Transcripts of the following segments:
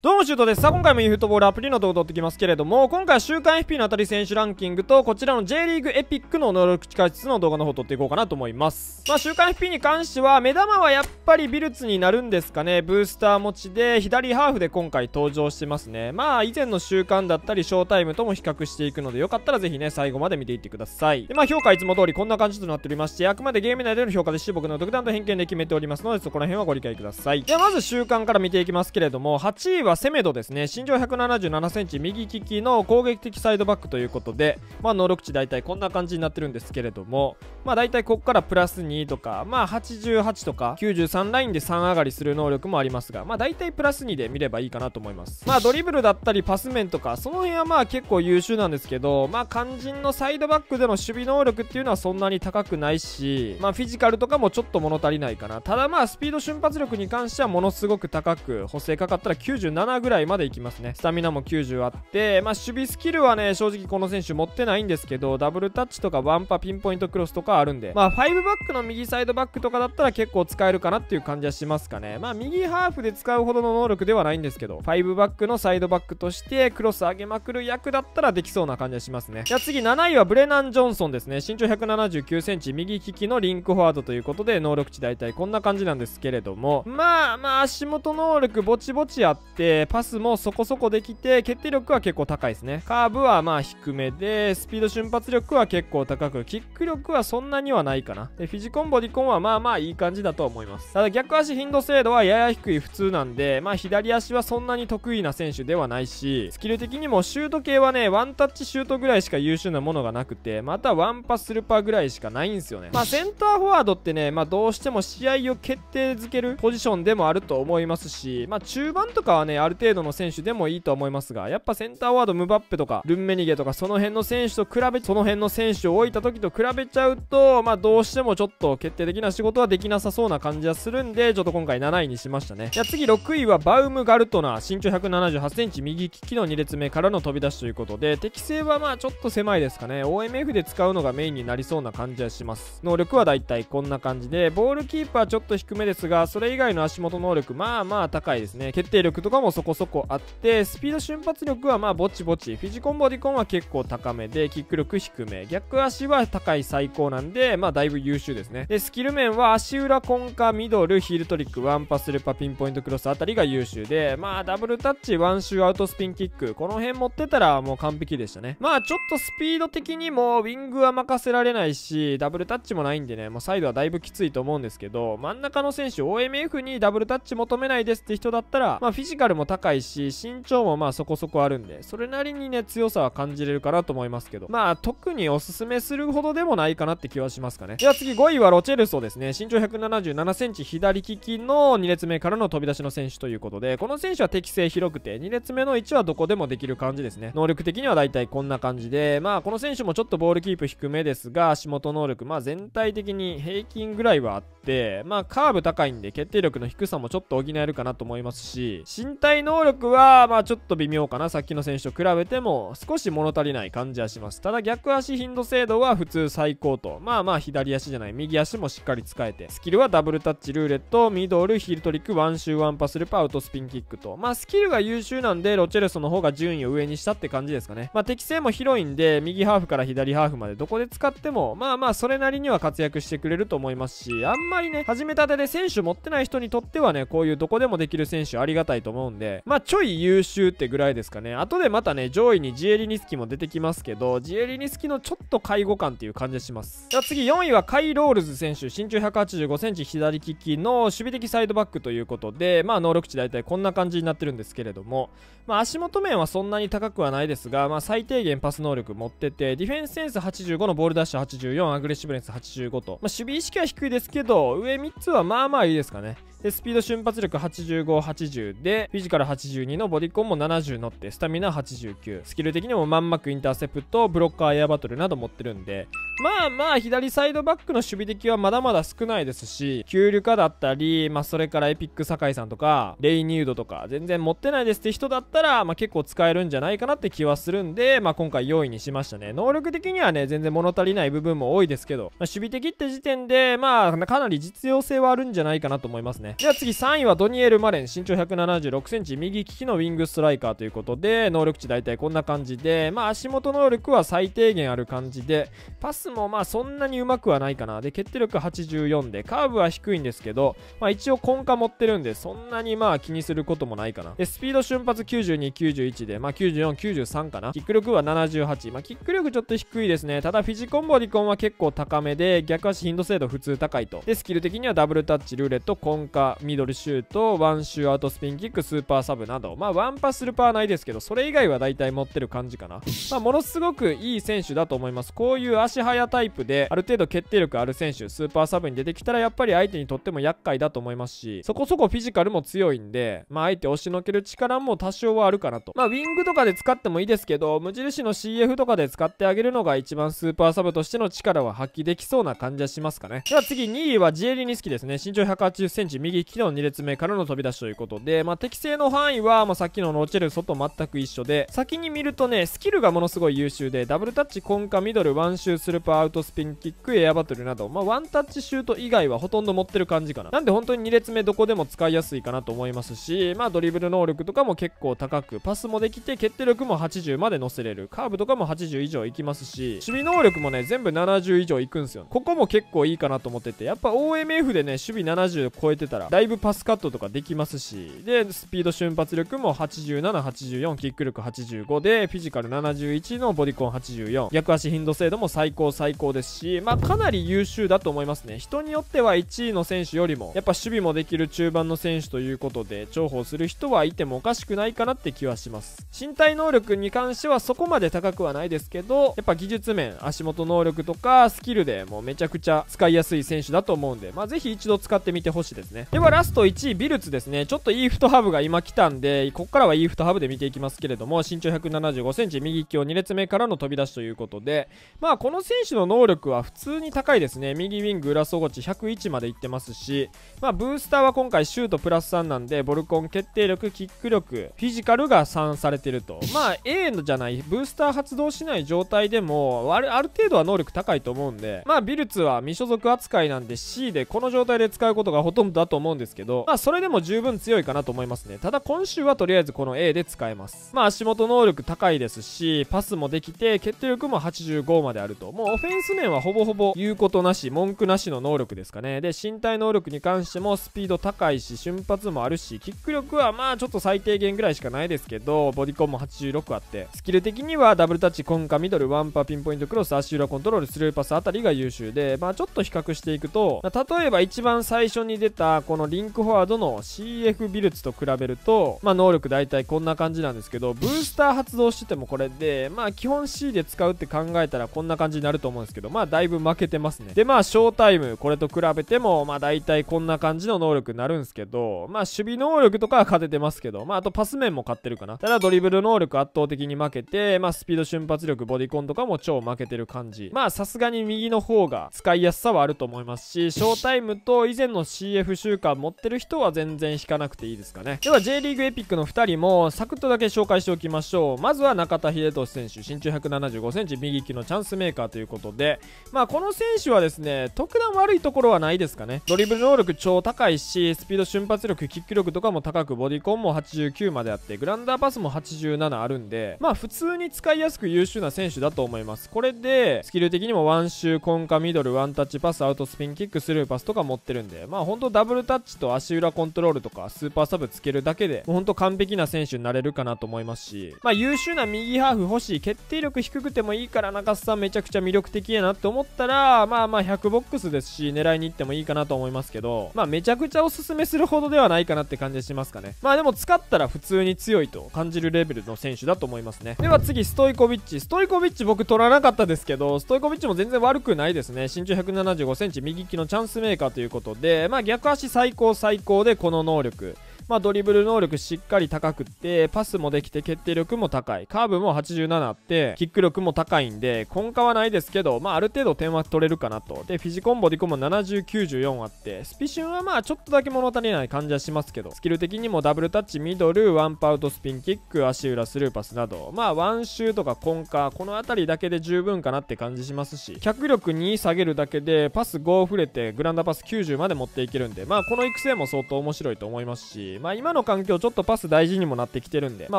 どうもシュートです。さあ今回も e フットボールアプリの動画を撮ってきますけれども今回は週間 FP の当たり選手ランキングとこちらの J リーグエピックの能力値解説の動画の方を撮っていこうかなと思います。まあ週間 FP に関しては目玉はやっぱりビルツになるんですかね。ブースター持ちで左ハーフで今回登場してますね。まあ以前の週間だったりショータイムとも比較していくのでよかったらぜひね最後まで見ていってください。でまあ評価いつも通りこんな感じとなっておりましてあくまでゲーム内での評価ですし僕の独断と偏見で決めておりますのでそこら辺はご理解ください。ではまず週間から見ていきますけれども8位ははセメドですね身長177センチ右利きの攻撃的サイドバックということで、まあ、能力値大体こんな感じになってるんですけれども、まあ、大体ここからプラス2とか、まあ、88とか93ラインで3上がりする能力もありますが、まあ、大体プラス2で見ればいいかなと思います。まあ、ドリブルだったりパス面とか、その辺はまあ結構優秀なんですけど、まあ、肝心のサイドバックでの守備能力っていうのはそんなに高くないし、まあ、フィジカルとかもちょっと物足りないかな。ただまあ、スピード瞬発力に関してはものすごく高く、補正かかったら97 7ぐらいまでいきますね。スタミナも90あって、まあ、守備スキルはね、正直この選手持ってないんですけど、ダブルタッチとかワンパピンポイントクロスとかあるんで、まあ、5バックの右サイドバックとかだったら結構使えるかなっていう感じはしますかね。まあ、右ハーフで使うほどの能力ではないんですけど、5バックのサイドバックとしてクロス上げまくる役だったらできそうな感じはしますね。じゃあ次、7位はブレナン・ジョンソンですね。身長179センチ、右利きのリンクフォワードということで、能力値大体こんな感じなんですけれども、まあまあ、足元能力ぼちぼちあって、パスもそこそこできて、決定力は結構高いですね。カーブはまあ低めで、スピード瞬発力は結構高く、キック力はそんなにはないかな。で、フィジコン、ボディコンはまあまあいい感じだと思います。ただ逆足頻度精度はやや低い普通なんで、まあ左足はそんなに得意な選手ではないし、スキル的にもシュート系はね、ワンタッチシュートぐらいしか優秀なものがなくて、またワンパスルパーぐらいしかないんですよね。まあセンターフォワードってね、まあどうしても試合を決定づけるポジションでもあると思いますし、まあ中盤とかはね、ある程度の選手でもいいと思いますが、やっぱセンターワードムバッペとかルンメニゲとかその辺の選手と比べその辺の選手を置いた時と比べちゃうとまあどうしてもちょっと決定的な仕事はできなさそうな感じはするんでちょっと今回7位にしましたね。じゃあ次6位はバウムガルトナー身長1 7 8センチ右利きの2列目からの飛び出しということで適性はまあちょっと狭いですかね。OMF で使うのがメインになりそうな感じはします。能力はだいたいこんな感じでボールキーパーちょっと低めですがそれ以外の足元能力まあまあ高いですね。決定力とかももそこそこあってスピード瞬発力はまあぼちぼちフィジコンボディコンは結構高めで、キック力低め。逆足は高い最高なんで、まあだいぶ優秀ですね。で、スキル面は足裏コンカ、ミドル、ヒールトリック、ワンパスルパ、ピンポイントクロスあたりが優秀で、まあダブルタッチ、ワンシューアウトスピンキック。この辺持ってたらもう完璧でしたね。まあちょっとスピード的にもウィングは任せられないし、ダブルタッチもないんでね、もうサイドはだいぶきついと思うんですけど、真ん中の選手、OMF にダブルタッチ求めないですって人だったら、まあフィジカルも高いし、身長もまあそこそこあるんで、それなりにね、強さは感じれるかなと思いますけど、まあ特におすすめするほどでもないかなって気はしますかね。では次5位はロチェルソですね。身長177センチ左利きの2列目からの飛び出しの選手ということで、この選手は適性広くて、2列目の位置はどこでもできる感じですね。能力的にはだいたいこんな感じで、まあこの選手もちょっとボールキープ低めですが、足元能力、まあ全体的に平均ぐらいはあって、まあカーブ高いんで決定力の低さもちょっと補えるかなと思いますし、身体能力はまあちょっと微妙かな。さっきの選手と比べても少し物足りない感じはします。ただ逆足頻度精度は普通最高と。まあまあ左足じゃない、右足もしっかり使えて。スキルはダブルタッチ、ルーレット、ミドル、ヒールトリック、ワンシュー、ワンパスルパ、アウトスピンキックと。まあスキルが優秀なんで、ロチェルソの方が順位を上にしたって感じですかね。まあ適性も広いんで、右ハーフから左ハーフまでどこで使っても、まあまあそれなりには活躍してくれると思いますし、あんまりね、始めたてで選手持ってない人にとってはね、こういうどこでもできる選手ありがたいと思うんで、でまあちょい優秀ってぐらいですかね。後でまたね、上位にジエリニスキも出てきますけど、ジエリニスキのちょっと介護感っていう感じがします。じゃあ次4位はカイ・ロールズ選手、身長185センチ左利きの守備的サイドバックということで、まあ能力値大体こんな感じになってるんですけれども、まあ足元面はそんなに高くはないですが、まあ最低限パス能力持ってて、ディフェンスセンス85のボールダッシュ84、アグレッシブネス85と、まあ守備意識は低いですけど、上3つはまあまあいいですかね。で、スピード瞬発力85、80で、フィジカル82のボディコンも70乗って、スタミナ89。スキル的にもまんまくインターセプト、ブロッカーエアバトルなど持ってるんで、まあまあ左サイドバックの守備的はまだまだ少ないですしキュールカだったりまあそれからエピック酒井さんとかレイニュードとか全然持ってないですって人だったらまあ結構使えるんじゃないかなって気はするんでまあ今回4位にしましたね。能力的にはね全然物足りない部分も多いですけど、まあ、守備的って時点でまあかなり実用性はあるんじゃないかなと思いますね。では次3位はドニエル・マレン身長1 7 6センチ右利きのウィングストライカーということで能力値大体こんな感じでまあ足元能力は最低限ある感じでパスもまあそんなにうまくはないかな。で決定力84でカーブは低いんですけどまあ一応コンカ持ってるんでそんなにまあ気にすることもないかな。でスピード瞬発9291でまあ9493かな。キック力は78まあキック力ちょっと低いですね。ただフィジコンボディコンは結構高めで逆足頻度精度普通高いと。でスキル的にはダブルタッチルーレットコンカミドルシュートワンシューアウトスピンキックスーパーサブなど。まあワンパスルパーないですけどそれ以外は大体持ってる感じかな。まあものすごくいい選手だと思います。こういう足早タイプである程度決定力ある選手スーパーサブに出てきたらやっぱり相手にとっても厄介だと思いますしそこそこフィジカルも強いんでまあ相手押しのける力も多少はあるかなと。まあウィングとかで使ってもいいですけど無印の CF とかで使ってあげるのが一番スーパーサブとしての力は発揮できそうな感じはしますかね。では次2位はジエリニスキですね。身長1 8 0センチ右利きの2列目からの飛び出しということでまあ適正の範囲は、まあ、さっきのロチェルソと全く一緒で先に見るとねスキルがものすごい優秀でダブルタッチ根幹ミドルワンシュースルパーアウトスピンキックエアバトルなどまあワンタッチシュート以外はほとんど持ってる感じかな。なんで本当に2列目どこでも使いやすいかなと思いますしまあドリブル能力とかも結構高くパスもできて決定力も80まで乗せれる。カーブとかも80以上いきますし守備能力もね全部70以上いくんすよ。ここも結構いいかなと思っててやっぱ OMF でね守備70超えてたらだいぶパスカットとかできますしでスピード瞬発力も8784キック力85でフィジカル71のボディコン84逆足頻度精度も最高最高ですしまあかなり優秀だと思いますね。人によっては1位の選手よりもやっぱ守備もできる中盤の選手ということで重宝する人はいてもおかしくないかなって気はします。身体能力に関してはそこまで高くはないですけどやっぱ技術面足元能力とかスキルでもうめちゃくちゃ使いやすい選手だと思うんでまあぜひ一度使ってみてほしいですね。ではラスト1位ビルツですね。ちょっとイーフトハブが今来たんでここからはイーフトハブで見ていきますけれども身長1 7 5センチ右利きを2列目からの飛び出しということでまあこの選手の能力は普通に高いですね。右ウィング裏底地101までいってますしまあブースターは今回シュートプラス3なんでボルコン決定力キック力フィジカルが3されてると。まあ A のじゃないブースター発動しない状態でもあるある程度は能力高いと思うんでまあビルツは未所属扱いなんで C でこの状態で使うことがほとんどだと思うんですけどまあそれでも十分強いかなと思いますね。ただ今週はとりあえずこの A で使えます。まあ足元能力高いですしパスもできて決定力も85まであると。もうオフェンス面はほぼほぼ言うことなし文句なしの能力ですかね。で身体能力に関してもスピード高いし瞬発もあるしキック力はまあちょっと最低限ぐらいしかないですけどボディコンも86あってスキル的にはダブルタッチ根幹ミドルワンパーピンポイントクロス足裏コントロールスルーパスあたりが優秀でまあちょっと比較していくと例えば一番最初に出たこのリンクフォワードの CF ビルツと比べるとまあ能力大体こんな感じなんですけどブースター発動しててもこれでまあ基本 C で使うって考えたらこんな感じになると思うんですけどまあだいぶ負けてますね。でまあショータイムこれと比べてもまあ大体こんな感じの能力になるんですけどまあ守備能力とかは勝ててますけどまああとパス面も勝ってるかな。ただドリブル能力圧倒的に負けてまあスピード瞬発力ボディコンとかも超負けてる感じ。まあさすがに右の方が使いやすさはあると思いますしショータイムと以前の CF 週間持ってる人は全然引かなくていいですかね。では J リーグエピックの2人もサクッとだけ紹介しておきましょう。まずは中田秀俊選手身長 175cm 右利きのチャンスメーカーということでまあこの選手はですね特段悪いところはないですかね。ドリブル能力超高いしスピード瞬発力キック力とかも高くボディコンも89まであってグランダーパスも87あるんでまあ普通に使いやすく優秀な選手だと思います。これでスキル的にもワンシューコンカミドルワンタッチパスアウトスピンキックスルーパスとか持ってるんでまあ本当ダブルタッチと足裏コントロールとかスーパーサブつけるだけで本当完璧な選手になれるかなと思いますしまあ優秀な右ハーフ欲しい決定力低くてもいいから中洲さんめちゃくちゃ魅力力的やなって思ったらまあまあ100ボックスですし狙いに行ってもいいかなと思いますけどまあめちゃくちゃおすすめするほどではないかなって感じしますかね。まあでも使ったら普通に強いと感じるレベルの選手だと思いますね。では次ストイコビッチ。ストイコビッチ僕取らなかったですけどストイコビッチも全然悪くないですね。身長 175cm 右利きのチャンスメーカーということでまあ逆足最高最高でこの能力。まあドリブル能力しっかり高くってパスもできて決定力も高い。カーブも87あってキック力も高いんで根幹はないですけどまあある程度点は取れるかなと。でフィジコンボディコンも7094あってスピシュンはまあちょっとだけ物足りない感じはしますけどスキル的にもダブルタッチミドルワンパウトスピンキック足裏スルーパスなどまあワンシューとかコンカこの辺りだけで十分かなって感じしますし脚力2下げるだけでパス5触れてグランダパス90まで持っていけるんでまあこの育成も相当面白いと思いますしまあ今の環境ちょっとパス大事にもなってきてるんでま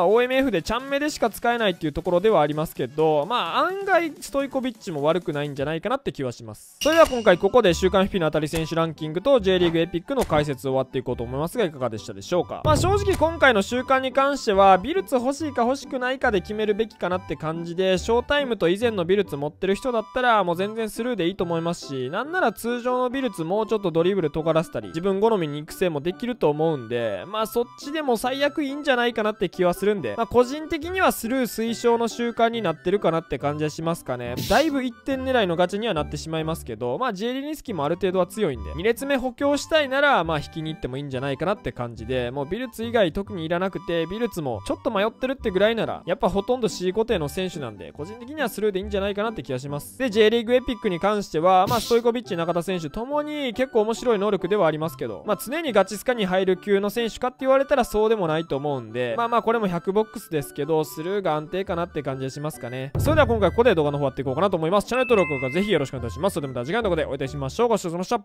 あ OMF でちゃんめでしか使えないっていうところではありますけどまあ案外ストイコビッチも悪くないんじゃないかなって気はします。それでは今回ここで週刊 FP の当たり選手ランキングと J リーグエピックの解説を終わっていこうと思いますがいかがでしたでしょうか？まあ正直今回の週間に関してはビルツ欲しいか欲しくないかで決めるべきかなって感じでショータイムと以前のビルツ持ってる人だったらもう全然スルーでいいと思いますしなんなら通常のビルツもうちょっとドリブル尖らせたり自分好みに育成もできると思うんでまあそっちでも最悪いいんじゃないかなって気はするんでまあ個人的にはスルー推奨の習慣になってるかなって感じはしますかね。だいぶ1点狙いのガチにはなってしまいますけどまあ J リニスキもある程度は強いんで2列目補強したいならまあ引きに行ってもいいんじゃないかなって感じでもうビルツ以外特にいらなくてビルツもちょっと迷ってるってぐらいならやっぱほとんど C 固定の選手なんで個人的にはスルーでいいんじゃないかなって気がします。で J リーグエピックに関してはまあストイコビッチ中田選手ともに結構面白い能力ではありますけどまあ常にガチスカに入る級の選手かって言われたらそうでもないと思うんでまあまあこれも100ボックスですけどスルーが安定かなって感じがしますかね。それでは今回ここで動画の方終わっていこうかなと思います。チャンネル登録がぜひよろしくお願いします。それではまた次回の動画でお会いいたしましょう。ご視聴さました。